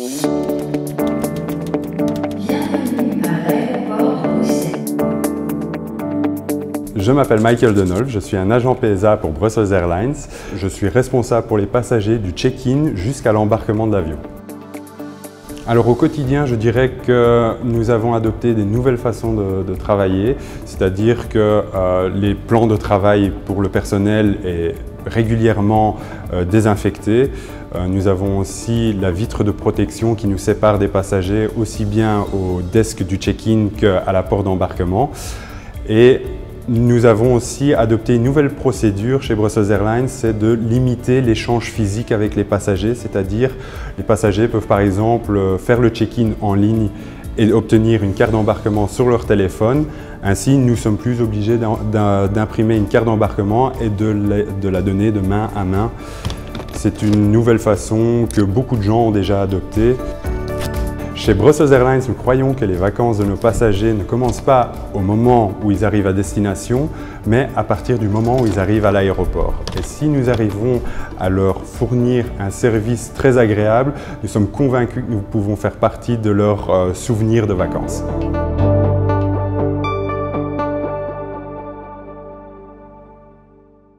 Je m'appelle Michael Denolf, je suis un agent PSA pour Brussels Airlines. Je suis responsable pour les passagers du check-in jusqu'à l'embarquement de l'avion. Alors au quotidien, je dirais que nous avons adopté des nouvelles façons de, travailler, c'est-à-dire que euh, les plans de travail pour le personnel est régulièrement euh, désinfecté. Euh, nous avons aussi la vitre de protection qui nous sépare des passagers aussi bien au desk du check-in qu'à la porte d'embarquement. Et nous avons aussi adopté une nouvelle procédure chez Brussels Airlines, c'est de limiter l'échange physique avec les passagers, c'est-à-dire les passagers peuvent par exemple faire le check-in en ligne et obtenir une carte d'embarquement sur leur téléphone. Ainsi, nous sommes plus obligés d'imprimer une carte d'embarquement et de la donner de main à main. C'est une nouvelle façon que beaucoup de gens ont déjà adoptée. Chez Brussels Airlines, nous croyons que les vacances de nos passagers ne commencent pas au moment où ils arrivent à destination, mais à partir du moment où ils arrivent à l'aéroport. Et si nous arrivons à leur fournir un service très agréable, nous sommes convaincus que nous pouvons faire partie de leurs euh, souvenirs de vacances.